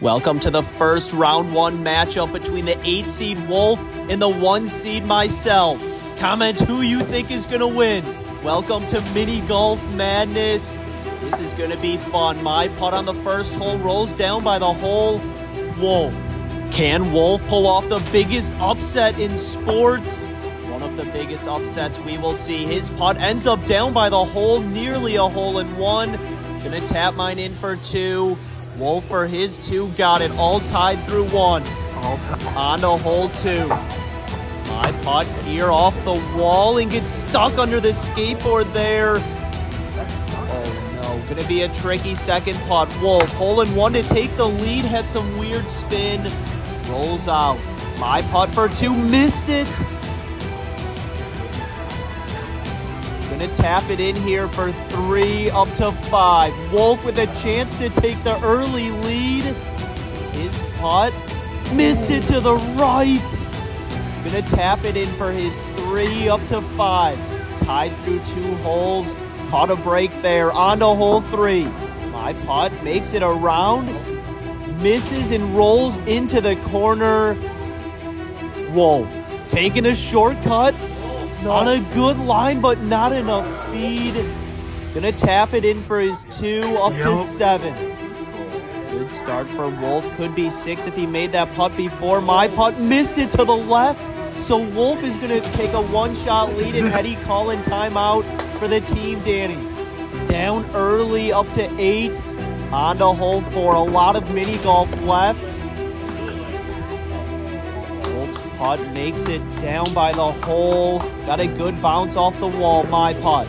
Welcome to the first round one matchup between the 8 seed Wolf and the 1 seed myself. Comment who you think is going to win. Welcome to Mini Golf Madness. This is going to be fun. My putt on the first hole rolls down by the hole. Wolf. Can Wolf pull off the biggest upset in sports? One of the biggest upsets we will see. His putt ends up down by the hole, nearly a hole in one. Gonna tap mine in for two. Wolf for his two, got it all tied through one. All time. On to hole two. My putt here off the wall and gets stuck under the skateboard there. Oh no, gonna be a tricky second putt. Wolf, hole in one to take the lead, had some weird spin, rolls out. My putt for two, missed it. Gonna tap it in here for three, up to five. Wolf with a chance to take the early lead. His putt missed it to the right. Gonna tap it in for his three, up to five. Tied through two holes. Caught a break there. On to hole three. My putt makes it around. Misses and rolls into the corner. Wolf taking a shortcut on a good line, but not enough speed. Gonna tap it in for his two, up to seven. Good start for Wolf. Could be six if he made that putt before. My putt missed it to the left. So Wolf is gonna take a one-shot lead and Eddie calling timeout for the team Danny's. Down early, up to eight. On to hole four. A lot of mini golf left. Putt makes it down by the hole. Got a good bounce off the wall. My putt.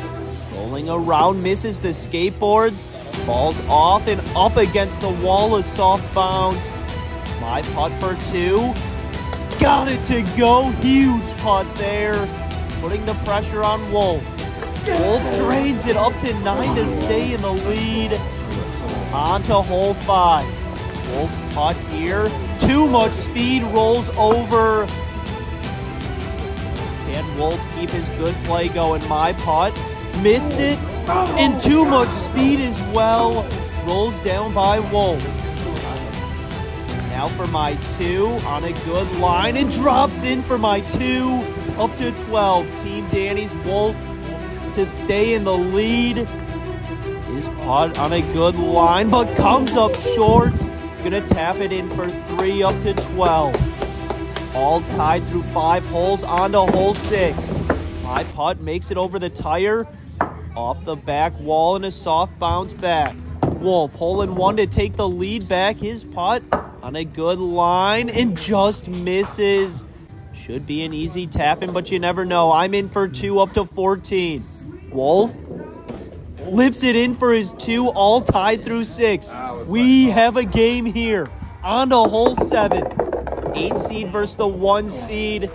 Rolling around, misses the skateboards. Falls off and up against the wall. A soft bounce. My putt for two. Got it to go. Huge putt there. Putting the pressure on Wolf. Wolf drains it up to nine to stay in the lead. On to hole five. Wolf's putt here. Too much speed rolls over. Can Wolf keep his good play going? My putt. Missed it. And too much speed as well. Rolls down by Wolf. Now for my two on a good line. It drops in for my two. Up to 12. Team Danny's Wolf to stay in the lead. His putt on a good line, but comes up short. Gonna tap it in for three, up to 12. All tied through five holes, on to hole six. My putt makes it over the tire, off the back wall, and a soft bounce back. Wolf, hole in one to take the lead back. His putt on a good line and just misses. Should be an easy tapping, but you never know. I'm in for two, up to 14. Wolf lips it in for his two, all tied through six. We have a game here. On to hole seven. Eight seed versus the one seed.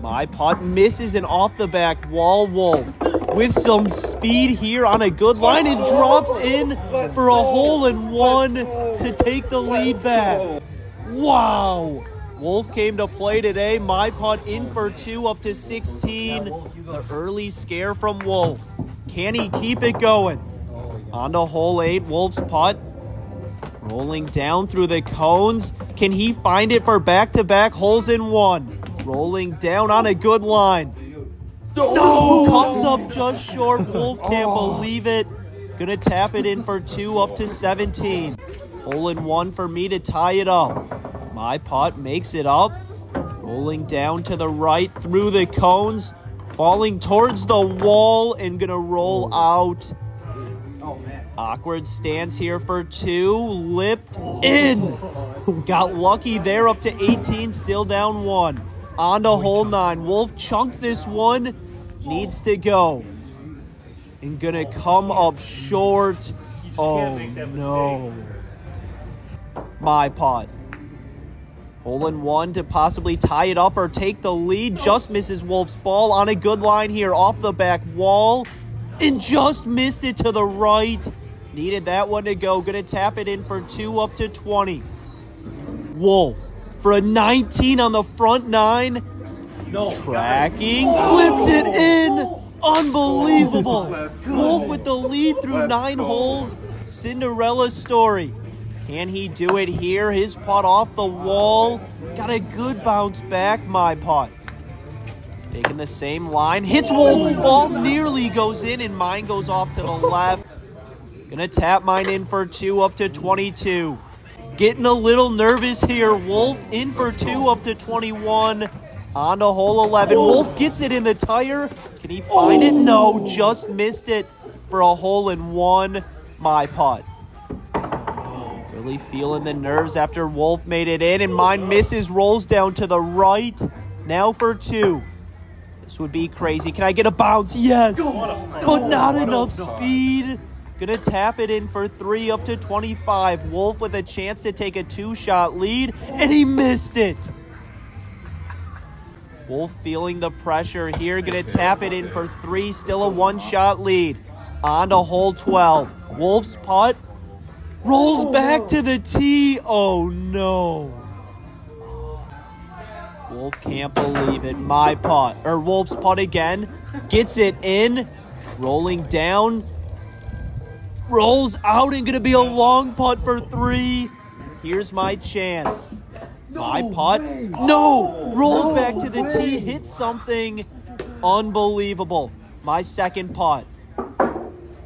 My putt misses and off the back wall. Wolf with some speed here on a good line and drops in for a hole in one to take the lead back. Wow. Wolf came to play today. My putt in for two up to 16. The early scare from Wolf. Can he keep it going? On to hole eight. Wolf's putt. Rolling down through the cones. Can he find it for back to back holes in one? Rolling down on a good line. No! Comes up just short. Wolf can't oh. believe it. Gonna tap it in for two up to 17. Hole in one for me to tie it up. My putt makes it up. Rolling down to the right through the cones. Falling towards the wall and gonna roll out. Awkward stance here for two. Lipped in. Got lucky there up to 18, still down one. On to hole nine. Wolf chunked this one. Needs to go. And gonna come up short. Oh no. My putt. Hole in one to possibly tie it up or take the lead. Just misses Wolf's ball on a good line here off the back wall. And just missed it to the right. Needed that one to go. Gonna tap it in for two up to 20. Wolf for a 19 on the front nine. No, Tracking. Flips it in. Unbelievable. Wolf with the lead through nine holes. Cinderella story. Can he do it here? His putt off the wall. Got a good bounce back, my putt. Taking the same line. Hits Wolf's ball, nearly goes in, and mine goes off to the left. Gonna tap mine in for two up to 22. Getting a little nervous here. Wolf in for two up to 21. On to hole 11. Wolf gets it in the tire. Can he find it? No, just missed it for a hole in one. My putt. Really feeling the nerves after Wolf made it in, and mine misses, rolls down to the right. Now for two. This would be crazy. Can I get a bounce? Yes, but not enough speed. Gonna tap it in for three up to 25. Wolf with a chance to take a two-shot lead, and he missed it. Wolf feeling the pressure here. Gonna tap it in for three, still a one-shot lead. On to hole 12. Wolf's putt rolls oh, back to the tee. Oh no. Wolf can't believe it. My putt, or er, Wolf's putt again. Gets it in, rolling down, rolls out and gonna be a long putt for three. Here's my chance. My putt, no, rolls back to the tee, hits something unbelievable. My second putt,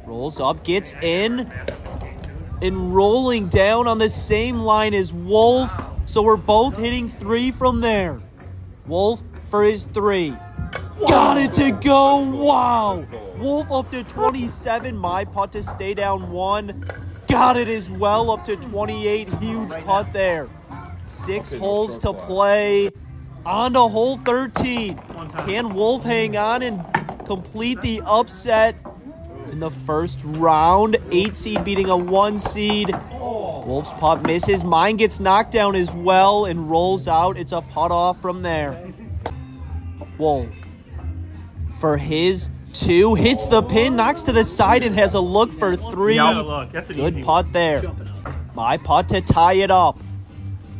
rolls up, gets in, and rolling down on the same line as Wolf. So we're both hitting three from there. Wolf for his three. Got it to go. Wow. Wolf up to 27. My putt to stay down one. Got it as well up to 28. Huge putt there. Six holes to play. On to hole 13. Can Wolf hang on and complete the upset in the first round? Eight seed beating a one seed. Wolf's putt misses. Mine gets knocked down as well and rolls out. It's a putt off from there. Wolf for his two. Hits the pin, knocks to the side, and has a look for three. Yeah, look, that's an Good putt there. My putt to tie it up.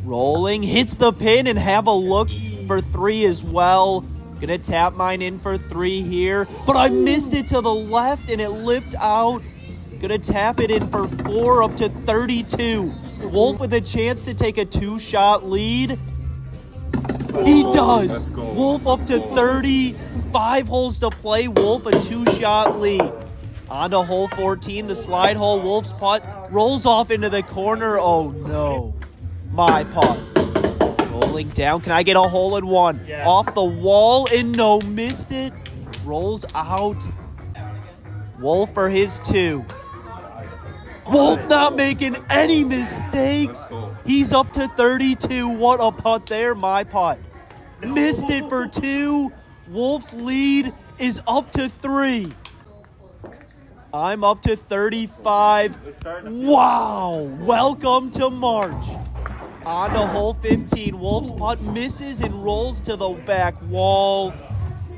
Rolling, hits the pin, and have a look for three as well. Gonna tap mine in for three here, but I missed it to the left and it lipped out. Gonna tap it in for four up to 32. Wolf with a chance to take a two shot lead. He does. Wolf up to 30. Five holes to play. Wolf a two shot lead. On to hole 14, the slide hole. Wolf's putt rolls off into the corner. Oh no. My putt. Rolling down. Can I get a hole in one? Yes. Off the wall and no, missed it. Rolls out. Wolf for his two. Wolf not making any mistakes. He's up to 32. What a putt there, my putt. Missed it for two. Wolf's lead is up to three. I'm up to 35. Wow. Welcome to March. On to hole 15. Wolf's putt misses and rolls to the back wall.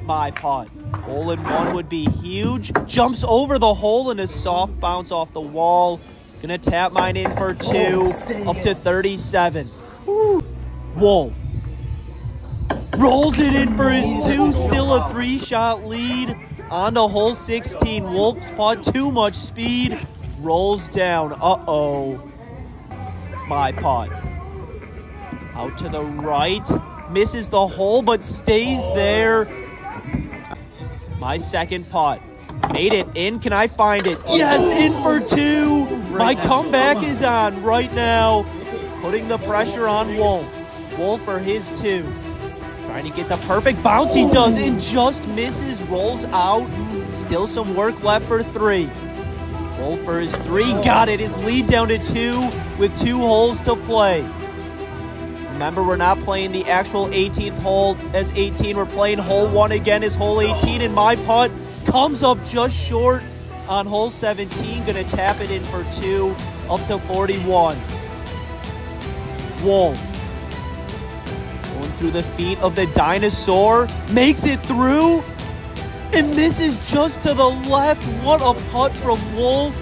My putt. Hole in one would be huge. Jumps over the hole and a soft bounce off the wall. Gonna tap mine in for two. Up to 37. Wolf. Rolls it in for his two. Still a three shot lead. On to hole 16. Wolf's putt. Too much speed. Rolls down. Uh oh. My putt out to the right, misses the hole but stays there. My second putt. Made it in. Can I find it? Yes, in for two. My comeback is on right now. Putting the pressure on Wolf. Wolf for his two. Trying to get the perfect bounce. He does and just misses. Rolls out. Still some work left for three. Wolf for his three. Got it. His lead down to two with two holes to play. Remember, we're not playing the actual 18th hole as 18. We're playing hole one again as hole 18, and my putt comes up just short on hole 17. Gonna tap it in for two, up to 41. Wolf. Going through the feet of the dinosaur, makes it through, and misses just to the left. What a putt from Wolf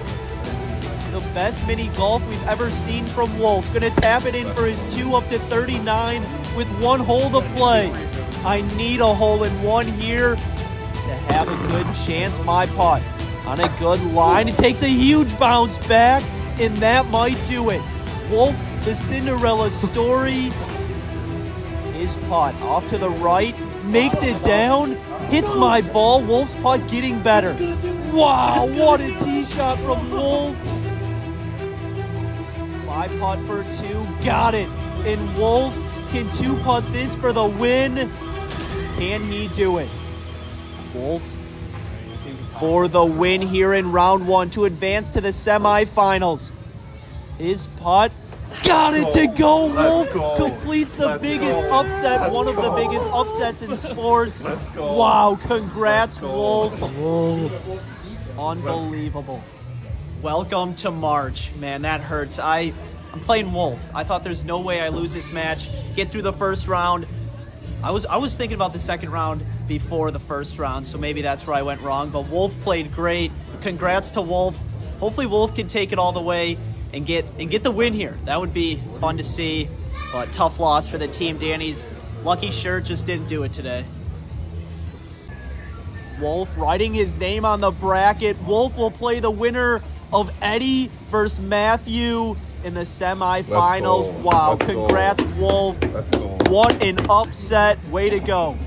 the best mini golf we've ever seen from Wolf. Gonna tap it in for his two up to 39 with one hole to play. I need a hole in one here to have a good chance. My putt on a good line. It takes a huge bounce back, and that might do it. Wolf, the Cinderella story. His putt off to the right, makes it down, hits my ball. Wolf's putt getting better. Wow, what a tee shot from Wolf. My putt for two, got it. And Wolf can two putt this for the win. Can he do it? Wolf for the win here in round one to advance to the semifinals. His putt got it to go. Wolf completes the biggest upset, one of the biggest upsets in sports. Wow, congrats, Wolf. Unbelievable. Welcome to March. Man, that hurts. I, I'm playing Wolf. I thought there's no way I lose this match, get through the first round. I was I was thinking about the second round before the first round, so maybe that's where I went wrong. But Wolf played great. Congrats to Wolf. Hopefully Wolf can take it all the way and get and get the win here. That would be fun to see. But tough loss for the team. Danny's lucky shirt just didn't do it today. Wolf writing his name on the bracket. Wolf will play the winner of Eddie versus Matthew in the semifinals. Wow, Let's go. congrats, Wolf. What an upset. Way to go.